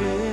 mountains.